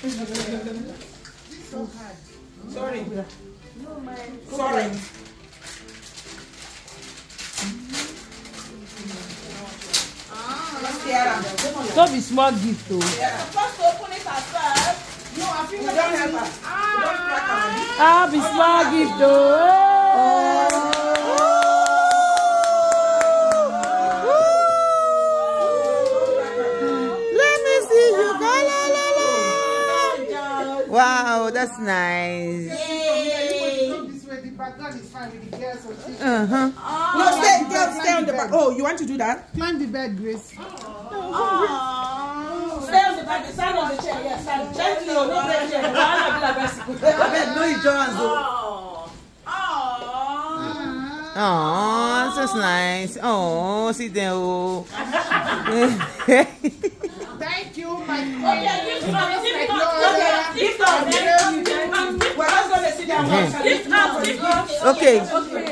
Sorry. Sorry. Stop is small gift though. Yeah. Supposed open it at first. No, I feel like don't have. Ah, be small gift though. Girls. So she Uh huh. No, stay, girl, stay on the back. Oh, you want to do that? climb the bed, Grace. Stay on the back. Stand on the chair. Yes, stand. Gently, oh, no pressure. Wahala be like bicycle. Abeg, no insurance. Oh. Oh. Oh, that's nice. Oh, sit down. Oh. Thank you, my Okay, queen. Up. okay.